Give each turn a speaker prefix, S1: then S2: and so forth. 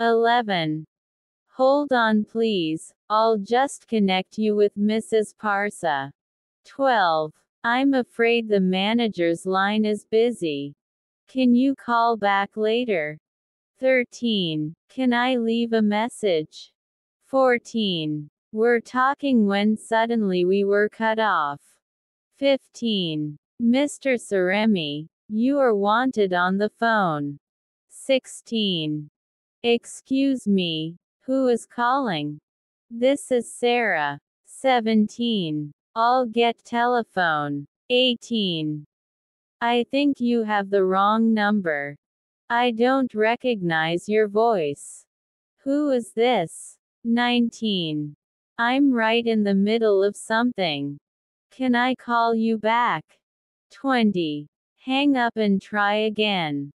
S1: 11. Hold on please, I'll just connect you with Mrs. Parsa. 12. I'm afraid the manager's line is busy. Can you call back later? 13. Can I leave a message? 14. We're talking when suddenly we were cut off. 15. Mr. Saremi, you are wanted on the phone. 16. Excuse me, who is calling? This is Sarah. 17. I'll get telephone. 18. I think you have the wrong number. I don't recognize your voice. Who is this? 19. I'm right in the middle of something. Can I call you back? 20. Hang up and try again.